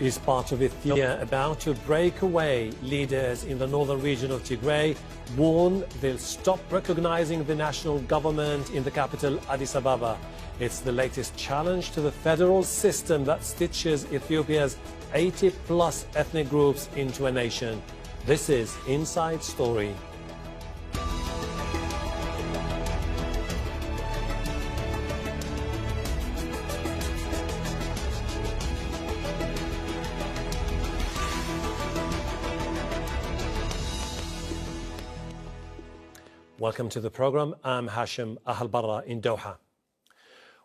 is part of Ethiopia about to break away. Leaders in the northern region of Tigray warn they'll stop recognizing the national government in the capital, Addis Ababa. It's the latest challenge to the federal system that stitches Ethiopia's 80 plus ethnic groups into a nation. This is Inside Story. Welcome to the program. I'm Hashem Ahelbarra in Doha.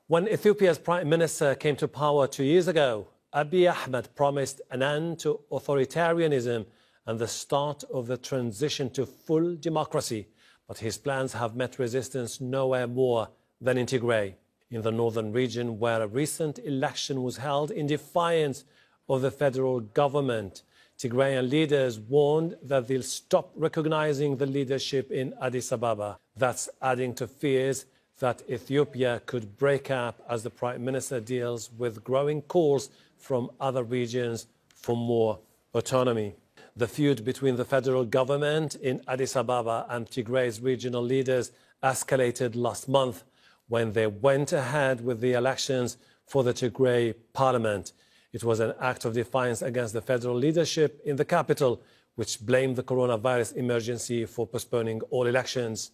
When Ethiopia's prime minister came to power two years ago, Abiy Ahmed promised an end to authoritarianism and the start of the transition to full democracy, but his plans have met resistance nowhere more than in Tigray, in the northern region where a recent election was held in defiance of the federal government. Tigrayan leaders warned that they'll stop recognizing the leadership in Addis Ababa. That's adding to fears that Ethiopia could break up as the prime minister deals with growing calls from other regions for more autonomy. The feud between the federal government in Addis Ababa and Tigray's regional leaders escalated last month when they went ahead with the elections for the Tigray parliament. It was an act of defiance against the federal leadership in the capital, which blamed the coronavirus emergency for postponing all elections.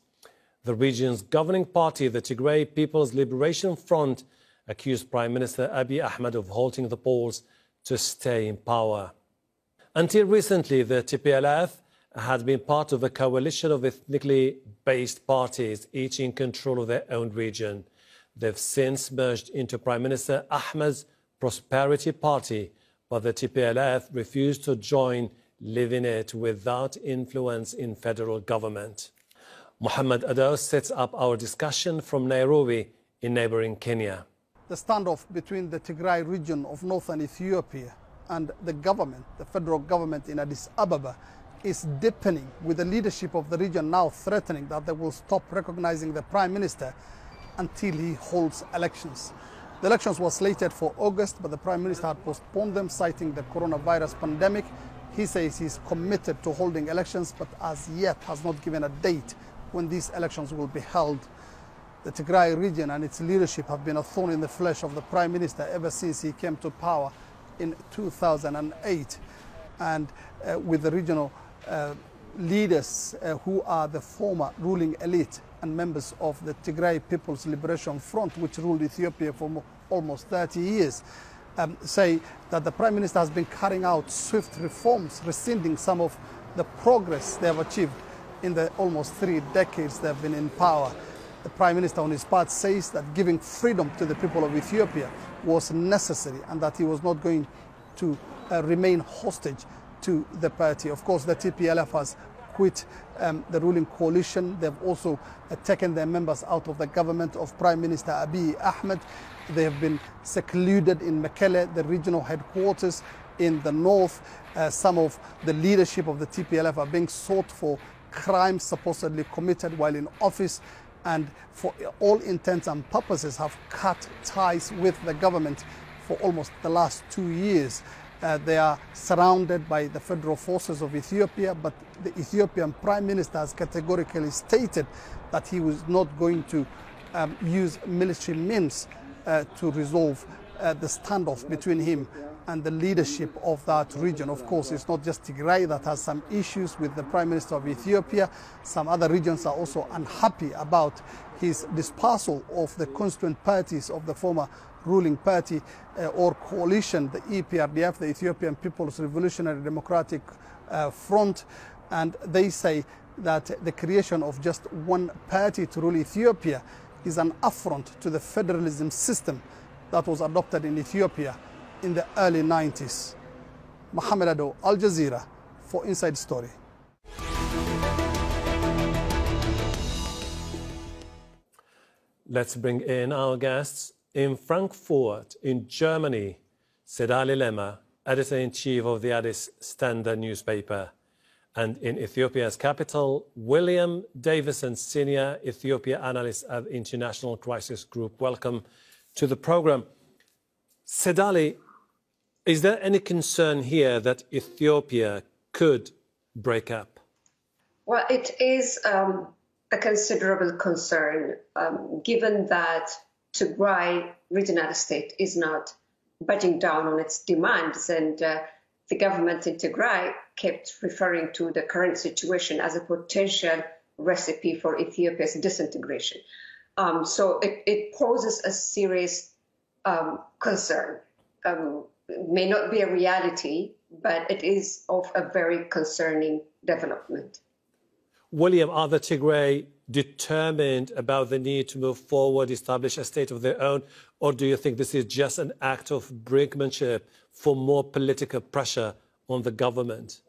The region's governing party, the Tigray People's Liberation Front, accused Prime Minister Abiy Ahmed of halting the polls to stay in power. Until recently, the TPLF had been part of a coalition of ethnically based parties, each in control of their own region. They've since merged into Prime Minister Ahmed's Prosperity Party, but the TPLF refused to join, leaving it without influence in federal government. Mohammed Adow sets up our discussion from Nairobi in neighboring Kenya. The standoff between the Tigray region of northern Ethiopia and the government, the federal government in Addis Ababa, is deepening with the leadership of the region now threatening that they will stop recognizing the prime minister until he holds elections. The elections were slated for August, but the prime minister had postponed them, citing the coronavirus pandemic. He says he's committed to holding elections, but as yet has not given a date when these elections will be held. The Tigray region and its leadership have been a thorn in the flesh of the prime minister ever since he came to power in 2008. And uh, with the regional uh, leaders uh, who are the former ruling elite and members of the Tigray People's Liberation Front, which ruled Ethiopia for almost 30 years, um, say that the prime minister has been carrying out swift reforms, rescinding some of the progress they have achieved in the almost three decades they've been in power. The Prime Minister on his part says that giving freedom to the people of Ethiopia was necessary and that he was not going to uh, remain hostage to the party. Of course, the TPLF has quit um, the ruling coalition. They've also uh, taken their members out of the government of Prime Minister Abiy Ahmed. They have been secluded in Mekelle, the regional headquarters in the north. Uh, some of the leadership of the TPLF are being sought for crimes supposedly committed while in office and for all intents and purposes have cut ties with the government for almost the last two years. Uh, they are surrounded by the federal forces of Ethiopia, but the Ethiopian prime minister has categorically stated that he was not going to um, use military means uh, to resolve uh, the standoff between him and the leadership of that region. Of course, it's not just Tigray that has some issues with the Prime Minister of Ethiopia. Some other regions are also unhappy about his dispersal of the constituent parties of the former ruling party uh, or coalition, the EPRDF, the Ethiopian People's Revolutionary Democratic uh, Front. And they say that the creation of just one party to rule Ethiopia is an affront to the federalism system that was adopted in Ethiopia in the early 90s. Mohammed Adow, Al Jazeera, for Inside Story. Let's bring in our guests. In Frankfurt, in Germany, Tsedale Lemma, editor-in-chief of the Addis Standard newspaper. And in Ethiopia's capital, William Davison, senior Ethiopia analyst at International Crisis Group. Welcome to the program. Tsedale, Is there any concern here that Ethiopia could break up? Well, it is um, a considerable concern, um, given that Tigray regional state is not budging down on its demands, and uh, the government in Tigray kept referring to the current situation as a potential recipe for Ethiopia's disintegration. Um, so it, it, poses a serious um, concern. Um, may not be a reality, but it is of a very concerning development. William, are the Tigray determined about the need to move forward, establish a state of their own, or do you think this is just an act of brinkmanship for more political pressure on the government?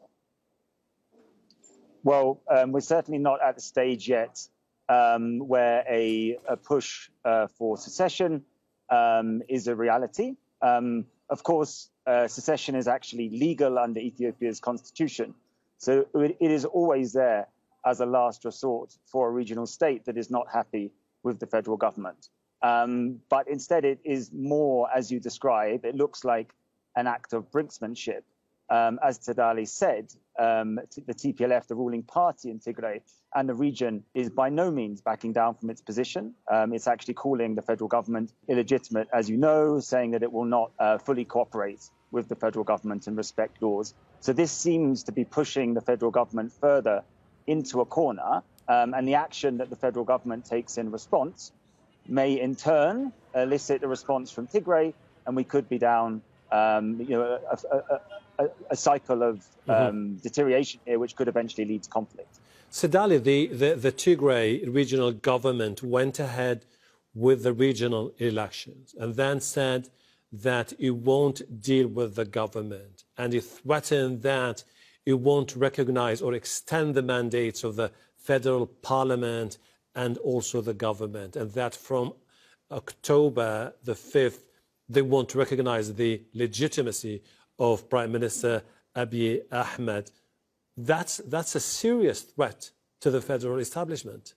Well, um, we're certainly not at the stage yet um, where a, a push uh, for secession um, is a reality. Um, of course, uh, secession is actually legal under Ethiopia's constitution. So it, it is always there as a last resort for a regional state that is not happy with the federal government. Um, but instead, it is more, as you describe, it looks like an act of brinksmanship. Um, as Tsedale said, um, the TPLF, the ruling party in Tigray, and the region is by no means backing down from its position. Um, it's actually calling the federal government illegitimate, as you know, saying that it will not uh, fully cooperate with the federal government and respect laws. So this seems to be pushing the federal government further into a corner, um, and the action that the federal government takes in response may in turn elicit a response from Tigray, and we could be down, um, you know, a, a, a, a cycle of mm-hmm. um, mm-hmm. deterioration here, which could eventually lead to conflict. Tsedale, the, the, the Tigray regional government went ahead with the regional elections and then said that it won't deal with the government and it threatened that it won't recognize or extend the mandates of the federal parliament and also the government, and that from October the 5th, they won't recognize the legitimacy of Prime Minister Abiy Ahmed. That's, that's a serious threat to the federal establishment.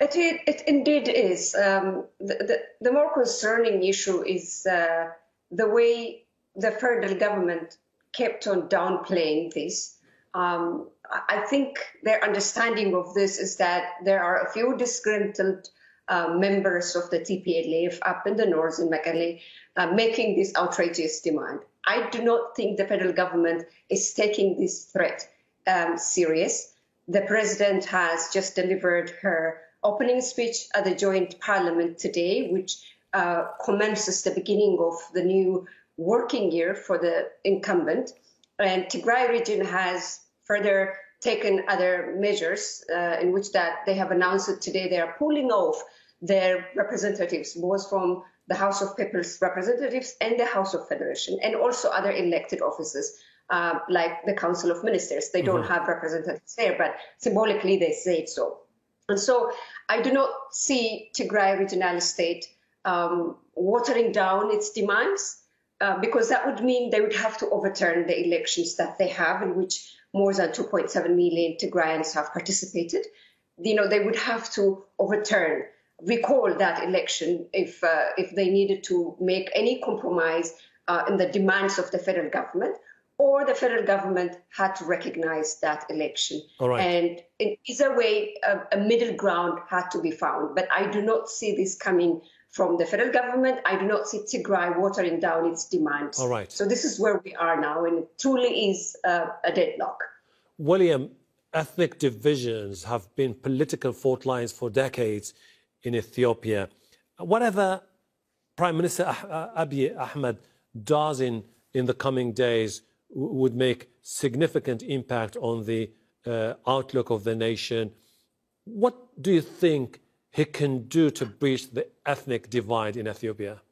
It, it indeed is. Um, the, the, the, more concerning issue is uh, the way the federal government kept on downplaying this. Um, I think their understanding of this is that there are a few disgruntled uh, members of the TPLF up in the north in Mekelle uh, making this outrageous demand. I do not think the federal government is taking this threat um, serious. The president has just delivered her opening speech at the joint parliament today, which uh, commences the beginning of the new working year for the incumbent. And Tigray region has further taken other measures uh, in which that they have announced that today they are pulling off their representatives, both from the House of People's Representatives and the House of Federation, and also other elected offices. Uh, like the Council of Ministers. They don't mm-hmm. have representatives there, but symbolically they say so. And so I do not see Tigray regional state um, watering down its demands. Uh, because that would mean they would have to overturn the elections that they have, in which more than 2.7 million Tigrayans have participated. You know, they would have to overturn, recall that election if uh, if they needed to make any compromise uh, in the demands of the federal government, or the federal government had to recognize that election. And in either way, a, a middle ground had to be found. But I do not see this coming from the federal government. I do not see Tigray watering down its demands. All right. So this is where we are now, and it truly is uh, a deadlock. William, ethnic divisions have been political fault lines for decades in Ethiopia. Whatever Prime Minister uh, Abiy Ahmed does in, in the coming days would make significant impact on the uh, outlook of the nation. What do you think he can do to bridge the ethnic divide in Ethiopia?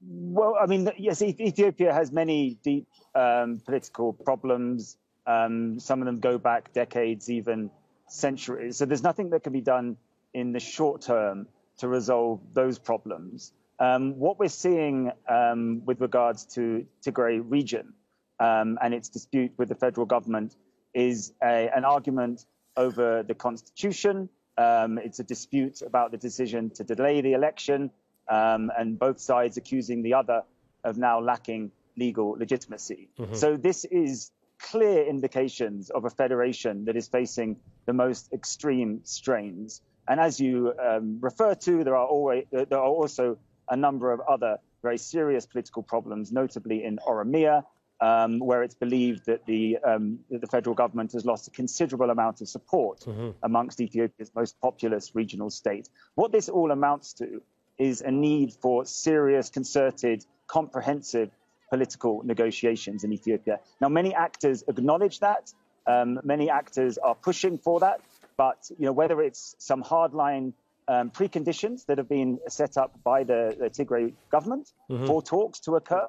Well, I mean, yes, Ethiopia has many deep um, political problems. Um, some of them go back decades, even centuries. So there's nothing that can be done in the short term to resolve those problems. Um, what we're seeing um, with regards to Tigray region um, and its dispute with the federal government is a, an argument over the constitution. Um, it's a dispute about the decision to delay the election. um, and both sides accusing the other of now lacking legal legitimacy. Mm-hmm. So this is clear indications of a federation that is facing the most extreme strains. And as you um, refer to, there are, always, there are also a number of other very serious political problems, notably in Oromia, um, where it's believed that the, um, the federal government has lost a considerable amount of support mm-hmm. amongst Ethiopia's most populous regional state. What this all amounts to is a need for serious, concerted, comprehensive political negotiations in Ethiopia. Now, many actors acknowledge that. Um, many actors are pushing for that. But you know, whether it's some hardline um, preconditions that have been set up by the, the Tigray government mm-hmm. for talks to occur,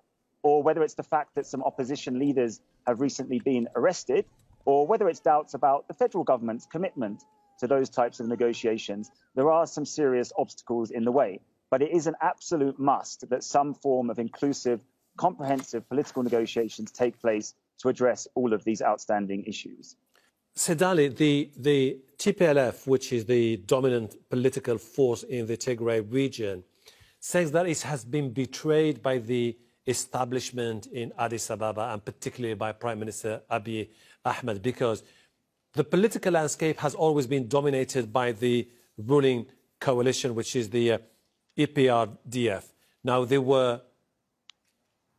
or whether it's the fact that some opposition leaders have recently been arrested, or whether it's doubts about the federal government's commitment to those types of negotiations, there are some serious obstacles in the way. But it is an absolute must that some form of inclusive, comprehensive political negotiations take place to address all of these outstanding issues. Tsedale, the, the TPLF, which is the dominant political force in the Tigray region, says that it has been betrayed by the establishment in Addis Ababa and particularly by Prime Minister Abiy Ahmed because the political landscape has always been dominated by the ruling coalition, which is the uh, EPRDF. Now, they were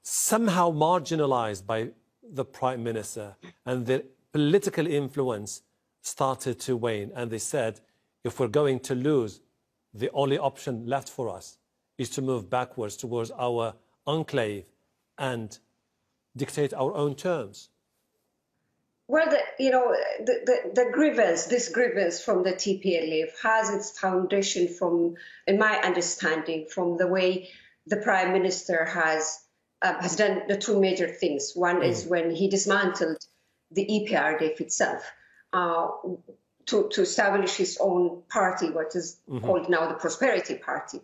somehow marginalized by the Prime Minister and the political influence started to wane. And they said, if we're going to lose, the only option left for us is to move backwards towards our enclave and dictate our own terms. Well, the, you know, the, the, the, grievance, this grievance from the TPLF has its foundation from, in my understanding, from the way the prime minister has uh, has done the two major things. One mm. is when he dismantled the EPRDF itself uh, to, to establish his own party, what is mm-hmm. called now the Prosperity Party.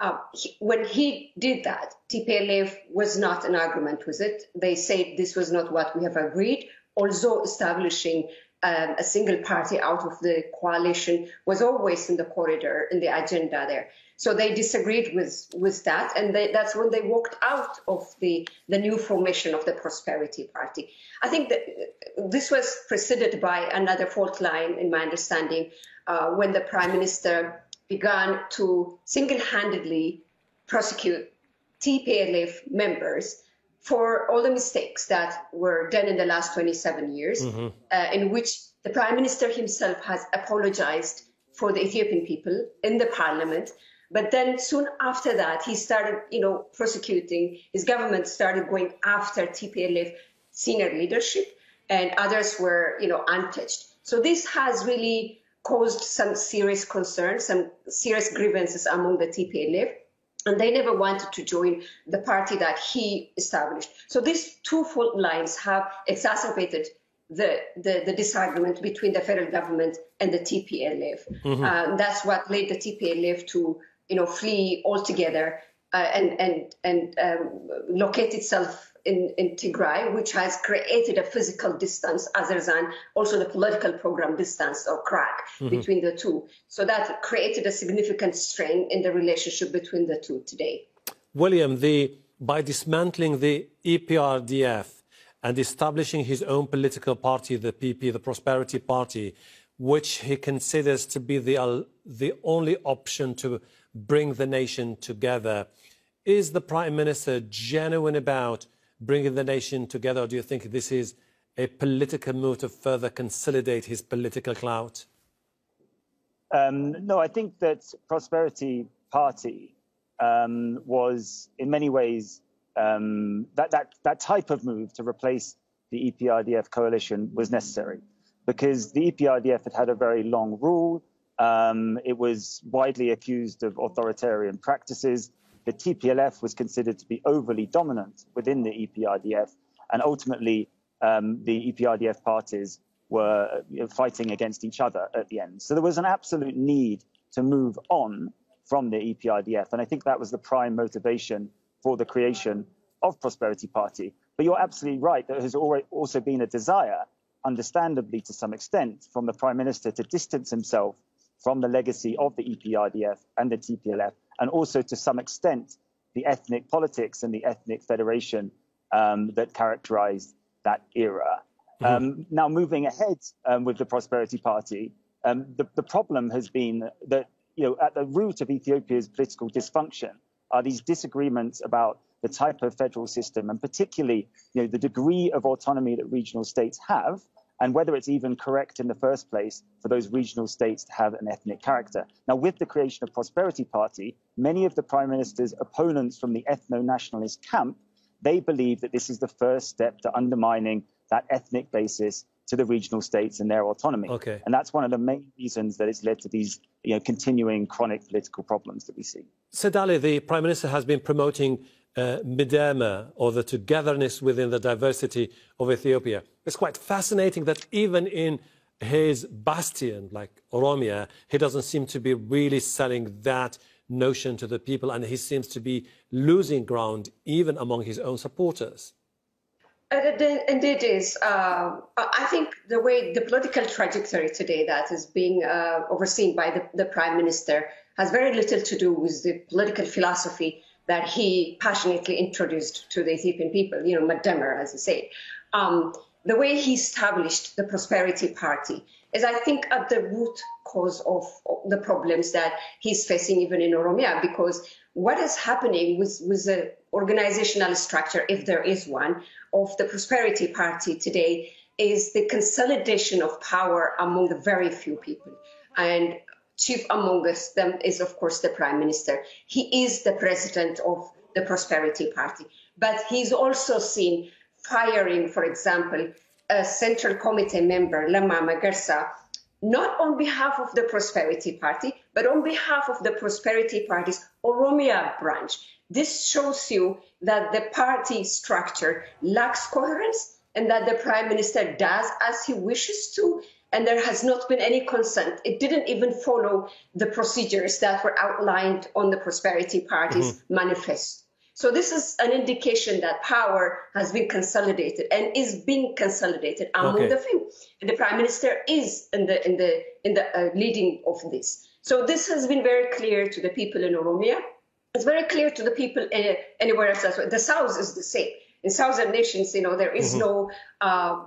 Uh, he, when he did that, TPLF was not in agreement with it. They said this was not what we have agreed, although establishing um, a single party out of the coalition was always in the corridor, in the agenda there. So they disagreed with, with that, and they, that's when they walked out of the, the new formation of the Prosperity Party. I think that this was preceded by another fault line, in my understanding, uh, when the Prime Minister began to single handedly prosecute TPLF members for all the mistakes that were done in the last 27 years, mm-hmm. uh, in which the Prime Minister himself has apologized for the Ethiopian people in the parliament but then soon after that, he started, you know, prosecuting. His government started going after TPLF senior leadership, and others were, you know, untouched. So this has really caused some serious concerns, some serious grievances among the TPLF. And they never wanted to join the party that he established. So these two fault lines have exacerbated the, the, the, disagreement between the federal government and the TPLF. Mm-hmm. Uh, that's what led the TPLF to you know, flee altogether uh, and and and um, locate itself in, in Tigray, which has created a physical distance other than also the political program distance or crack mm-hmm. between the two. So that created a significant strain in the relationship between the two today. William, the, by dismantling the EPRDF and establishing his own political party, the PP, the Prosperity Party, which he considers to be the, uh, the only option to bring the nation together. Is the Prime Minister genuine about bringing the nation together, or do you think this is a political move to further consolidate his political clout? Um, no, I think that Prosperity Party um, was, in many ways, um, that, that, that type of move to replace the EPRDF coalition was necessary because the EPRDF had had a very long rule. Um, it was widely accused of authoritarian practices. The TPLF was considered to be overly dominant within the EPRDF, and ultimately, um, the EPRDF parties were fighting against each other at the end. So there was an absolute need to move on from the EPRDF, and I think that was the prime motivation for the creation of Prosperity Party. But you're absolutely right. There has also been a desire, understandably to some extent, from the Prime Minister to distance himself from the legacy of the EPRDF and the TPLF and also to some extent the ethnic politics and the ethnic federation um, that characterized that era. Mm-hmm. Um, now, moving ahead um, with the Prosperity Party, um, the, the problem has been that you know at the root of Ethiopia's political dysfunction are these disagreements about the type of federal system, and particularly you know the degree of autonomy that regional states have, and whether it's even correct in the first place for those regional states to have an ethnic character. Now, with the creation of Prosperity Party, many of the prime minister's opponents from the ethno-nationalist camp, they believe that this is the first step to undermining that ethnic basis to the regional states and their autonomy. Okay. And that's one of the main reasons that it's led to these you know, continuing chronic political problems that we see. Said the Prime Minister has been promoting uh, Medemer, or the togetherness within the diversity of Ethiopia. It's quite fascinating that even in his bastion, like Oromia, he doesn't seem to be really selling that notion to the people, and he seems to be losing ground even among his own supporters. And it is. Uh, I think the way the political trajectory today that is being uh, overseen by the, the, prime minister has very little to do with the political philosophy that he passionately introduced to the Ethiopian people, you know, Medemer, as you say. Um, the way he established the Prosperity Party is, I think, at the root cause of, the problems that he's facing even in Oromia, because what is happening with, with the organizational structure, if there is one, of the Prosperity Party today is the consolidation of power among the very few people. And chief among them is, of course, the prime minister. He is the president of the Prosperity Party, but he's also seen firing, for example, a central committee member, Lemma Megersa, not on behalf of the Prosperity Party, but on behalf of the Prosperity Party's Oromia branch. This shows you that the party structure lacks coherence and that the prime minister does as he wishes to, and there has not been any consent. It didn't even follow the procedures that were outlined on the Prosperity Party's mm-hmm. manifesto. So this is an indication that power has been consolidated and is being consolidated among okay. the few. And the prime minister is in the in the in the uh, leading of this. So this has been very clear to the people in Oromia it's very clear to the people uh, anywhere else as well. The South is the same. In southern nations, you know, there is mm-hmm. no uh,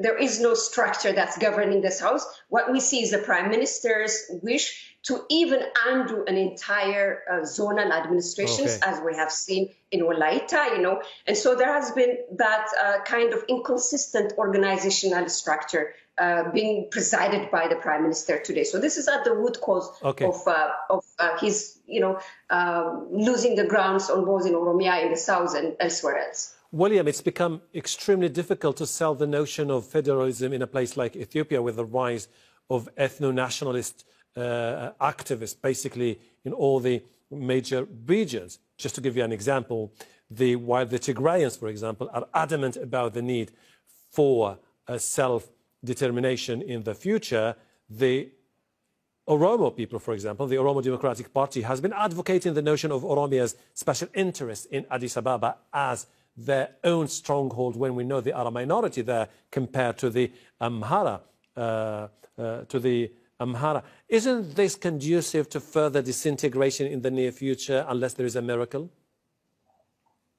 there is no structure that's governing the South. What we see is the prime minister's wish to even undo an entire uh, zonal administrations, okay. as we have seen in Wolaita, you know. And so there has been that uh, kind of inconsistent organizational structure uh, being presided by the prime minister today. So this is at the root cause okay. of uh, of uh, his, you know, um, losing the grounds on both in Oromia in the south and elsewhere else. William, it's become extremely difficult to sell the notion of federalism in a place like Ethiopia with the rise of ethno-nationalist uh, activists, basically in all the major regions. Just to give you an example, the, while the Tigrayans, for example, are adamant about the need for self determination in the future, the Oromo people, for example, the Oromo Democratic Party has been advocating the notion of Oromia's special interest in Addis Ababa as their own stronghold when we know they are a minority there compared to the Amhara, uh, uh, to the Amhara. Isn't this conducive to further disintegration in the near future unless there is a miracle?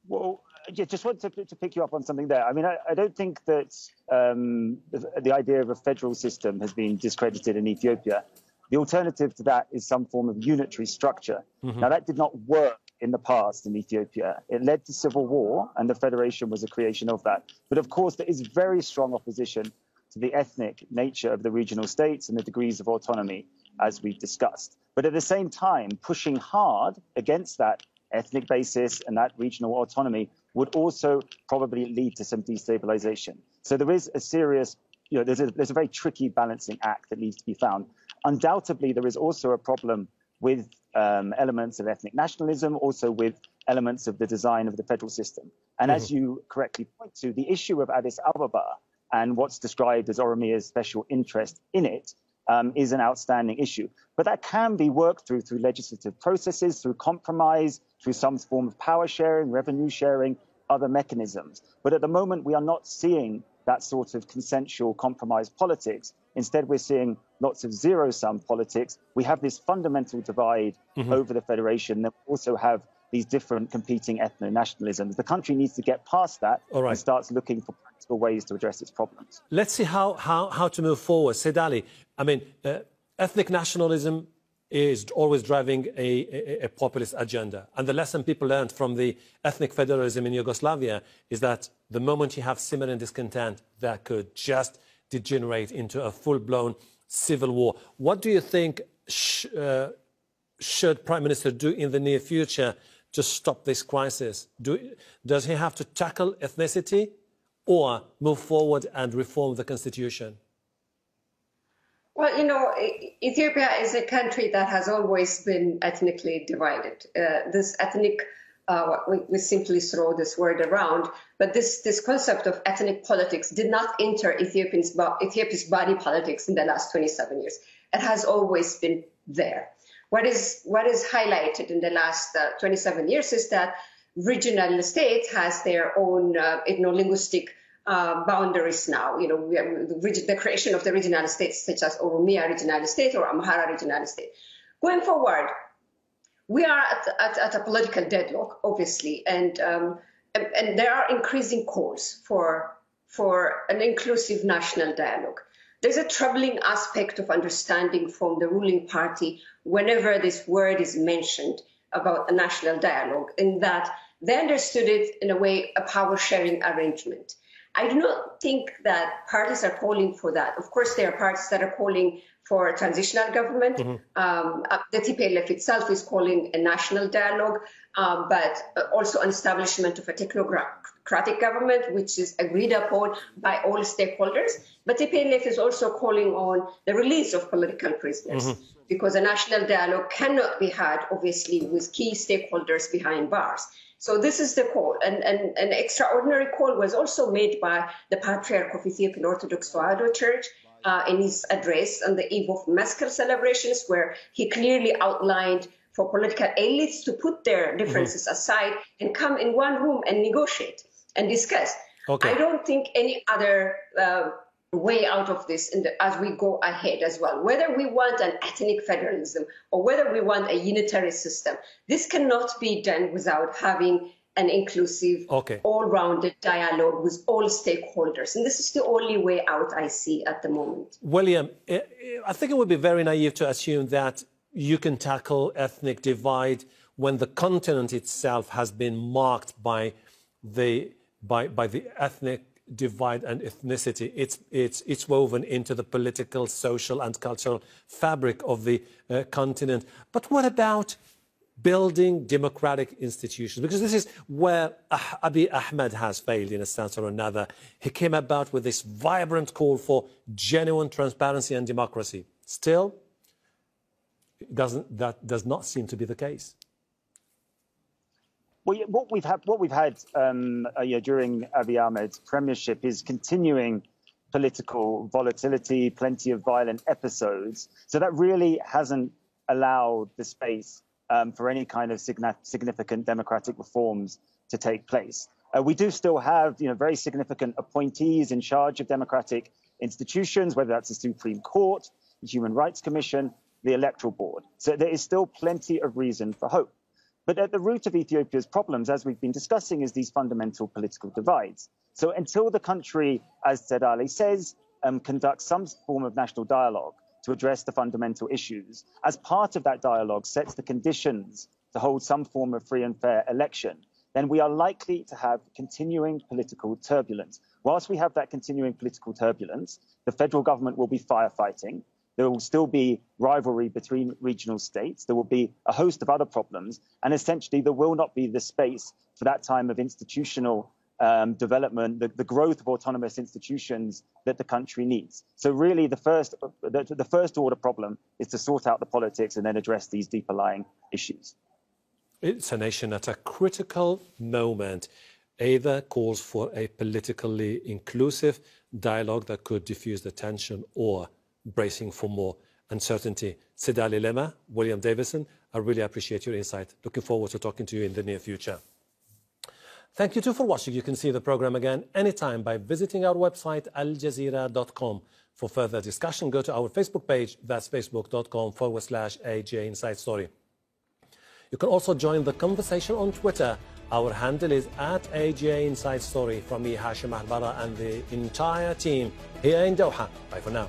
Well, yeah, just want to, to, pick you up on something there. I mean, I, I don't think that um, the, the, idea of a federal system has been discredited in Ethiopia. The alternative to that is some form of unitary structure. Mm-hmm. Now, that did not work in the past in Ethiopia. It led to civil war, and the federation was a creation of that. But of course, there is very strong opposition to the ethnic nature of the regional states and the degrees of autonomy, as we've discussed. But at the same time, pushing hard against that ethnic basis and that regional autonomy would also probably lead to some destabilization. So there is a serious, you know, there's a, there's a very tricky balancing act that needs to be found. Undoubtedly, there is also a problem with um, elements of ethnic nationalism, also with elements of the design of the federal system. And mm-hmm. as you correctly point to, the issue of Addis Ababa and what's described as Oromia's special interest in it um, is an outstanding issue. But that can be worked through through legislative processes, through compromise, through some form of power sharing, revenue sharing, other mechanisms. But at the moment, we are not seeing that sort of consensual compromise politics. Instead, we're seeing lots of zero sum politics. We have this fundamental divide mm-hmm. over the federation. Then we also have these different competing ethno nationalisms. The country needs to get past that and starts looking for practical ways to address its problems. Let's see how, how, how to move forward. Tsedale, I mean, uh, ethnic nationalism is always driving a, a, a, populist agenda. And the lesson people learned from the ethnic federalism in Yugoslavia is that the moment you have similar discontent, that could just degenerate into a full-blown civil war. What do you think sh uh, should Prime Minister do in the near future to stop this crisis? Do, does he have to tackle ethnicity or move forward and reform the constitution? Well, you know, Ethiopia is a country that has always been ethnically divided. Uh, this ethnic, uh, we, we, simply throw this word around, but this, this concept of ethnic politics did not enter Ethiopian's, Ethiopia's body politics in the last 27 years. It has always been there. What is, what is highlighted in the last uh, 27 years is that regional states has their own uh, ethno-linguistic uh, boundaries now. You know, the, the, creation of the regional states such as Oromia regional state or Amhara regional state. Going forward, we are at, at, at a political deadlock, obviously, and, um, and, and there are increasing calls for for an inclusive national dialogue. There's a troubling aspect of understanding from the ruling party whenever this word is mentioned about a national dialogue, in that they understood it in a way a power sharing arrangement. I do not think that parties are calling for that. Of course, there are parties that are calling for a transitional government. Mm-hmm. Um, uh, the TPLF itself is calling a national dialogue, uh, but also an establishment of a technocratic government, which is agreed upon by all stakeholders. But TPLF is also calling on the release of political prisoners. Mm-hmm. Because a national dialogue cannot be had, obviously, with key stakeholders behind bars. So this is the call. And, and an extraordinary call was also made by the Patriarch of Ethiopian Orthodox Tewahedo Church uh, in his address on the eve of Meskel celebrations, where he clearly outlined for political elites to put their differences mm-hmm. aside and come in one room and negotiate and discuss. Okay. I don't think any other uh, way out of this the, as we go ahead as well. Whether we want an ethnic federalism or whether we want a unitary system, this cannot be done without having an inclusive, okay. all-rounded dialogue with all stakeholders. And this is the only way out I see at the moment. William, eh, eh, I think it would be very naive to assume that you can tackle ethnic divide when the continent itself has been marked by the by, by the ethnic divide and ethnicity. It's, it's, it's woven into the political, social, and cultural fabric of the uh, continent. But what about building democratic institutions? Because this is where Abiy Ahmed has failed in a sense or another. He came about with this vibrant call for genuine transparency and democracy. Still, doesn't, that does not seem to be the case. Well, what we've had, what we've had um, uh, yeah, during Abiy Ahmed's premiership is continuing political volatility, plenty of violent episodes. So that really hasn't allowed the space um, for any kind of significant democratic reforms to take place. Uh, we do still have, you know, very significant appointees in charge of democratic institutions, whether that's the Supreme Court, the Human Rights Commission, the Electoral Board. So there is still plenty of reason for hope. But at the root of Ethiopia's problems, as we've been discussing, is these fundamental political divides. So until the country, as Tsedale says, um, conducts some form of national dialogue to address the fundamental issues, as part of that dialogue sets the conditions to hold some form of free and fair election, then we are likely to have continuing political turbulence. Whilst we have that continuing political turbulence, the federal government will be firefighting. There will still be rivalry between regional states. There will be a host of other problems. And essentially, there will not be the space for that time of institutional um, development, the, the, growth of autonomous institutions that the country needs. So really, the first, the, the, first order problem is to sort out the politics and then address these deeper lying issues. It's a nation at a critical moment. Either calls for a politically inclusive dialogue that could diffuse the tension, or bracing for more uncertainty. Tsedale Lemma, William Davison, I really appreciate your insight. Looking forward to talking to you in the near future. Thank you too for watching. You can see the program again anytime by visiting our website, aljazeera.com. For further discussion, go to our Facebook page, that's facebook.com forward slash AJ Inside Story. You can also join the conversation on Twitter. Our handle is at AJ Inside Story from me, Hashem Ahelbarra, and the entire team here in Doha. Bye for now.